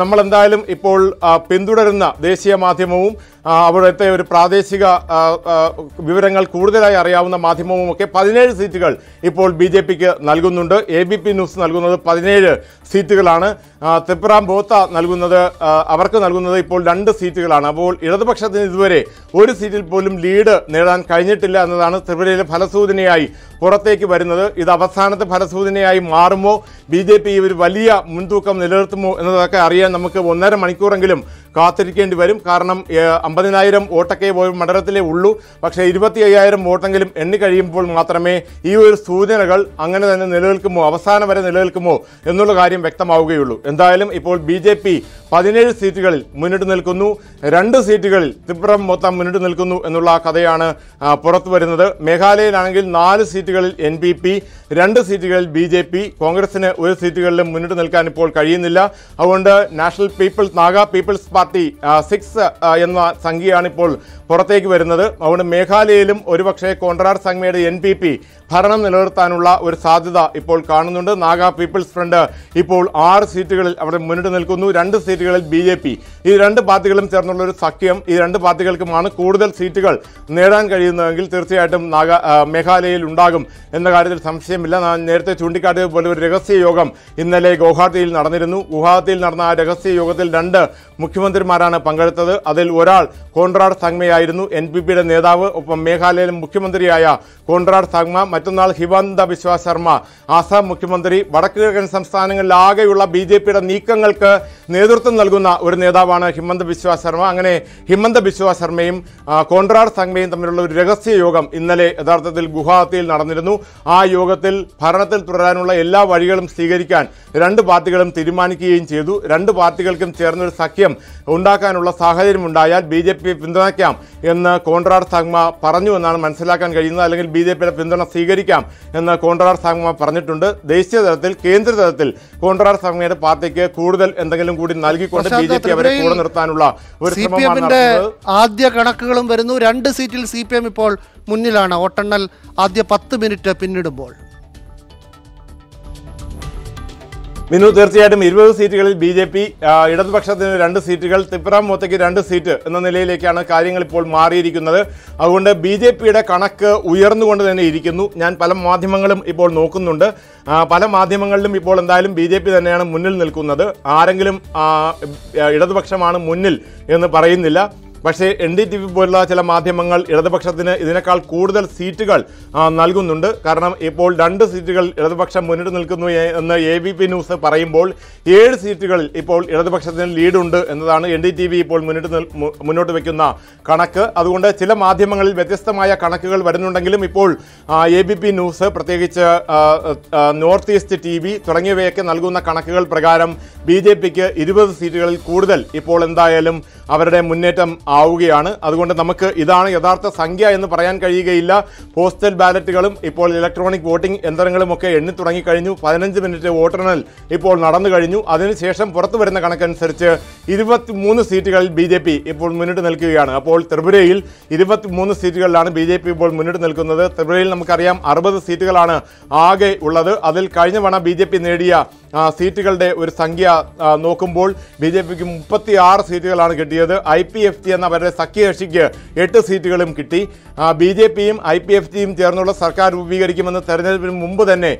നമ്മൾ എന്തായാലും ഇപ്പോൾ പിന്തുടരുന്ന ദേശീയ മാധ്യമവും അവിടുത്തെ ഒരു പ്രാദേശിക വിവരങ്ങൾ കൂടുതലായി അറിയാവുന്ന മാധ്യമവും ഒക്കെ പതിനേഴ് സീറ്റുകൾ ഇപ്പോൾ ബി ജെ പിക്ക് നൽകുന്നുണ്ട്. എ ബി പി ന്യൂസ് നൽകുന്നത് പതിനേഴ് സീറ്റുകളാണ്. ത്രിപുര ബോത്ത നൽകുന്നത് അവർക്ക് നൽകുന്നത് ഇപ്പോൾ രണ്ട് സീറ്റുകളാണ്. അപ്പോൾ ഇടതുപക്ഷത്തിന് ഇതുവരെ ഒരു സീറ്റിൽ പോലും ലീഡ് നേടാൻ കഴിഞ്ഞിട്ടില്ല എന്നതാണ് ത്രിപുരയിലെ ഫലസൂചനയായി പുറത്തേക്ക് വരുന്നത്. ഇത് അവസാനത്തെ ഫലസൂചനയായി മാറുമോ? ബി ജെ പി ഒരു വലിയ മുൻതൂക്കം നിലനിർത്തുമോ എന്നതൊക്കെ അറിയാൻ നമുക്ക് ഒന്നര മണിക്കൂറെങ്കിലും കാത്തിരിക്കേണ്ടി വരും. കാരണം അമ്പതിനായിരം വോട്ടൊക്കെ മണ്ഡലത്തിലെ ഉള്ളൂ. പക്ഷേ ഇരുപത്തി അയ്യായിരം വോട്ടെങ്കിലും എണ്ണി കഴിയുമ്പോൾ മാത്രമേ ഈ ഒരു സൂചനകൾ അങ്ങനെ തന്നെ നിലനിൽക്കുമോ അവസാനം വരെ നിലനിൽക്കുമോ എന്നുള്ള കാര്യം വ്യക്തമാവുകയുള്ളൂ. എന്തായാലും ഇപ്പോൾ ബി ജെ പി പതിനേഴ് സീറ്റുകളിൽ മുന്നിട്ട് നിൽക്കുന്നു. രണ്ട് സീറ്റുകളിൽ ത്രിപുരം മൊത്തം മുന്നിട്ട് നിൽക്കുന്നു എന്നുള്ള കഥയാണ് പുറത്തു വരുന്നത്. മേഘാലയയിലാണെങ്കിൽ നാല് സീറ്റുകളിൽ എൻ പി പി രണ്ട് സീറ്റുകളിൽ ബി ജെ പി. കോൺഗ്രസിന് ഒരു സീറ്റുകളിലും മുന്നിട്ട് നിൽക്കാൻ ഇപ്പോൾ കഴിയുന്നില്ല. അതുകൊണ്ട് national people's Naga people's party six എന്ന സംഖ്യയാണ് ഇപ്പോൾ പുറത്തേക്ക് വരുന്നത്. അതുകൊണ്ട് മേഘാലയയിലും ഒരുപക്ഷേ കോൺട്രാർ സംഘയുടെ എൻ പി പി ഭരണം നിലനിർത്താനുള്ള ഒരു സാധ്യത ഇപ്പോൾ കാണുന്നുണ്ട്. നാഗ പീപ്പിൾസ് ഫ്രണ്ട് ഇപ്പോൾ ആറ് സീറ്റുകളിൽ അവിടെ മുന്നിട്ട് നിൽക്കുന്നു. രണ്ട് സീറ്റുകളിൽ ബി ജെ പി ഈ രണ്ട് പാർട്ടികളും ചേർന്നുള്ള ഒരു സഖ്യം ഈ രണ്ട് പാർട്ടികൾക്കുമാണ് കൂടുതൽ സീറ്റുകൾ നേടാൻ കഴിയുന്നതെങ്കിൽ തീർച്ചയായിട്ടും നാഗ മേഘാലയയിൽ ഉണ്ടാകും എന്ന കാര്യത്തിൽ സംശയമില്ല. നേരത്തെ ചൂണ്ടിക്കാട്ടിയത് പോലെ ഒരു രഹസ്യ യോഗം ഇന്നലെ ഗുവാഹത്തിയിൽ നടന്നിരുന്നു. ഗുവാഹത്തിയിൽ നടന്ന ആ രഹസ്യ യോഗത്തിൽ രണ്ട് മുഖ്യമന്ത്രിമാരാണ് പങ്കെടുത്തത്. അതിൽ ഒരാൾ കോൺറാഡ് സംഗ്മയായിരുന്നു എൻ പി പിയുടെ നേതാവ് ഒപ്പം മേഘാലയയിലെ മുഖ്യമന്ത്രിയായ കോൺറാഡ് സംഗ്മ മറ്റന്നാൾ ഹിമന്ത ബിശ്വ ശർമ്മ ആസാം മുഖ്യമന്ത്രി വടക്കു കിഴക്കൻ സംസ്ഥാനങ്ങളിലാകെയുള്ള ബി ജെ പിയുടെ നീക്കങ്ങൾക്ക് നേതൃത്വം നൽകുന്ന ഒരു നേതാവാണ് ഹിമന്ത ബിശ്വ ശർമ്മ. അങ്ങനെ ഹിമന്ത ബിശ്വ ശർമ്മയും കോൺറാഡ് സംഗ്മയും തമ്മിലുള്ള ഒരു രഹസ്യ യോഗം ഇന്നലെ യഥാർത്ഥത്തിൽ ഗുവാഹത്തിയിൽ നടന്നിരുന്നു. ആ യോഗത്തിൽ ഭരണത്തിൽ തുടരാനുള്ള എല്ലാ വഴികളും സ്വീകരിക്കാൻ രണ്ട് പാർട്ടികളും തീരുമാനിക്കുകയും ചെയ്തു. രണ്ട് പാർട്ടികൾക്കും ചേർന്നൊരു സഖ്യം ഉണ്ടാക്കാനുള്ള സാഹചര്യം ഉണ്ടായാൽ ബി ജെ പി പിന്തുണയ്ക്കാം എന്ന് കോൺട്രാഡ് സംഗ്മ പറഞ്ഞു എന്നാണ് മനസ്സിലാക്കാൻ കഴിയുന്നത്. അല്ലെങ്കിൽ ബി ജെ പിയുടെ പിന്തുണ സ്വീകരിക്കാം എന്ന് കോൺട്രാഡ് സംഗ്മ പറഞ്ഞിട്ടുണ്ട്. ദേശീയ തലത്തിൽ കേന്ദ്ര തലത്തിൽ കോൺട്രാഡ് സംഗ്മയുടെ പാർട്ടിക്ക് കൂടുതൽ എന്തെങ്കിലും കൂടി നൽകിക്കൊണ്ട് ബി ജെ പി അവരെ കൂടെ നിർത്താനുള്ള ഒരു സി പി ശ്രമമാണ് ആദ്യ കണക്കുകളും വരുന്നു. രണ്ട് സീറ്റിൽ സി പി എം ഇപ്പോൾ മുന്നിലാണ്. വോട്ടെണ്ണൽ ആദ്യ പത്ത് മിനിറ്റ് പിന്നിടുമ്പോൾ. മിനു തീർച്ചയായിട്ടും ഇരുപത് സീറ്റുകളിൽ ബി ജെ പി ഇടതുപക്ഷത്തിന് രണ്ട് സീറ്റുകൾ ത്രിപുര മോത്തയ്ക്ക് രണ്ട് സീറ്റ് എന്ന നിലയിലേക്കാണ് കാര്യങ്ങൾ ഇപ്പോൾ മാറിയിരിക്കുന്നത്. അതുകൊണ്ട് ബി ജെ പിയുടെ കണക്ക് ഉയർന്നുകൊണ്ട് തന്നെ ഇരിക്കുന്നു. ഞാൻ പല മാധ്യമങ്ങളും ഇപ്പോൾ നോക്കുന്നുണ്ട്. പല മാധ്യമങ്ങളിലും ഇപ്പോൾ എന്തായാലും ബി ജെ പി തന്നെയാണ് മുന്നിൽ നിൽക്കുന്നത്. ആരെങ്കിലും ഇടതുപക്ഷമാണ് മുന്നിൽ എന്ന് പറയുന്നില്ല. പക്ഷേ എൻ ഡി ടി വി പോലുള്ള ചില മാധ്യമങ്ങൾ ഇടതുപക്ഷത്തിന് ഇതിനേക്കാൾ കൂടുതൽ സീറ്റുകൾ നൽകുന്നുണ്ട്. കാരണം ഇപ്പോൾ രണ്ട് സീറ്റുകൾ ഇടതുപക്ഷം മുന്നിട്ട് നിൽക്കുന്നു എന്ന് എ ബി പി ന്യൂസ് പറയുമ്പോൾ ഏഴ് സീറ്റുകളിൽ ഇപ്പോൾ ഇടതുപക്ഷത്തിന് ലീഡുണ്ട് എന്നതാണ് എൻ ഡി ടി വി ഇപ്പോൾ മുന്നിട്ട് മുന്നോട്ട് വയ്ക്കുന്ന കണക്ക്. അതുകൊണ്ട് ചില മാധ്യമങ്ങളിൽ വ്യത്യസ്തമായ കണക്കുകൾ വരുന്നുണ്ടെങ്കിലും ഇപ്പോൾ എ ബി പി ന്യൂസ് പ്രത്യേകിച്ച് നോർത്ത് ഈസ്റ്റ് ടി വി തുടങ്ങിയവയൊക്കെ നൽകുന്ന കണക്കുകൾ പ്രകാരം ബി ജെ പിക്ക് ഇരുപത് സീറ്റുകളിൽ കൂടുതൽ ഇപ്പോൾ എന്തായാലും അവരുടെ മുന്നേറ്റം ആവുകയാണ്. അതുകൊണ്ട് നമുക്ക് ഇതാണ് യഥാർത്ഥ സംഖ്യ എന്ന് പറയാൻ കഴിയുകയില്ല. പോസ്റ്റൽ ബാലറ്റുകളും ഇപ്പോൾ ഇലക്ട്രോണിക് വോട്ടിംഗ് യന്ത്രങ്ങളും ഒക്കെ എണ്ണി തുടങ്ങിക്കഴിഞ്ഞു പതിനഞ്ച് മിനിറ്റ് വോട്ടെണ്ണൽ ഇപ്പോൾ നടന്നു കഴിഞ്ഞു. അതിനുശേഷം പുറത്തു വരുന്ന കണക്കനുസരിച്ച് ഇരുപത്തിമൂന്ന് സീറ്റുകളിൽ ബി ജെ പി ഇപ്പോൾ മുന്നിട്ട് നിൽക്കുകയാണ്. അപ്പോൾ ത്രിപുരയിൽ ഇരുപത്തിമൂന്ന് സീറ്റുകളിലാണ് ബി ജെ പി ഇപ്പോൾ മുന്നിട്ട് നിൽക്കുന്നത്. ത്രിപുരയിൽ നമുക്കറിയാം അറുപത് സീറ്റുകളാണ് ആകെ ഉള്ളത്. അതിൽ കഴിഞ്ഞ തവണ ബി നേടിയ സീറ്റുകളുടെ ഒരു സംഖ്യ നോക്കുമ്പോൾ ബി ജെ പിക്ക് മുപ്പത്തി ആറ് സീറ്റുകളാണ് കിട്ടിയത്. ഐ പി എഫ് ടി എന്ന അവരുടെ സഖ്യകക്ഷിക്ക് എട്ട് സീറ്റുകളും കിട്ടി. ബി ജെ പിയും ഐ പി എഫ് ടിയും ചേർന്നുള്ള സർക്കാർ രൂപീകരിക്കുമെന്ന് തെരഞ്ഞെടുപ്പിന് മുമ്പ് തന്നെ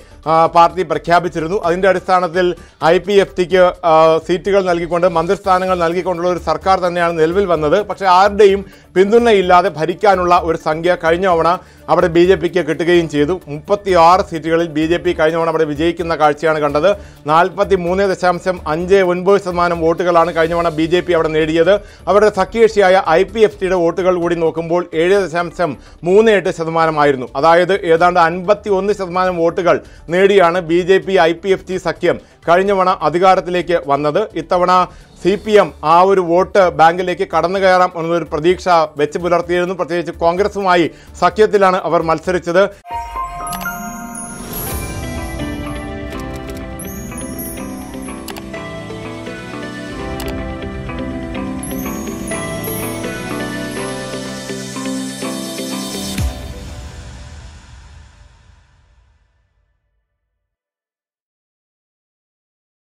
പാർട്ടി പ്രഖ്യാപിച്ചിരുന്നു. അതിന്റെ അടിസ്ഥാനത്തിൽ ഐ പി എഫ് ടിക്ക് സീറ്റുകൾ നൽകിക്കൊണ്ട് മന്ത്രിസ്ഥാനങ്ങൾ നൽകിക്കൊണ്ടുള്ള ഒരു സർക്കാർ തന്നെയാണ് നിലവിൽ വന്നത്. പക്ഷേ ആരുടെയും പിന്തുണയില്ലാതെ ഭരിക്കാനുള്ള ഒരു സംഖ്യ കഴിഞ്ഞ തവണ അവിടെ ബി ജെ പിക്ക് കിട്ടുകയും ചെയ്തു. മുപ്പത്തി ആറ് സീറ്റുകളിൽ ബി ജെ പി കഴിഞ്ഞ തവണ അവിടെ വിജയിക്കുന്ന കാഴ്ചയാണ് കണ്ടത്. നാൽപ്പത്തി മൂന്ന് ദശാംശം അഞ്ച് ഒൻപത് ശതമാനം വോട്ടുകളാണ് കഴിഞ്ഞ തവണ ബി ജെ പി അവിടെ നേടിയത്. അവരുടെ സഖ്യകക്ഷിയായ ഐ പി എഫ് ടിയുടെ വോട്ടുകൾ കൂടി നോക്കുമ്പോൾ ഏഴ് ദശാംശം മൂന്ന് എട്ട് ശതമാനമായിരുന്നു. അതായത് ഏതാണ്ട് അൻപത്തി ഒന്ന് ശതമാനം വോട്ടുകൾ നേടിയാണ് B J P I P F T സഖ്യം കഴിഞ്ഞ തവണ അധികാരത്തിലേക്ക് വന്നത്. ഇത്തവണ സി പി എം ആ ഒരു വോട്ട് ബാങ്കിലേക്ക് കടന്നു കയറാം എന്നൊരു പ്രതീക്ഷ വെച്ച് പുലർത്തിയിരുന്നു. പ്രത്യേകിച്ച് കോൺഗ്രസുമായി സഖ്യത്തിലാണ് അവർ മത്സരിച്ചത്.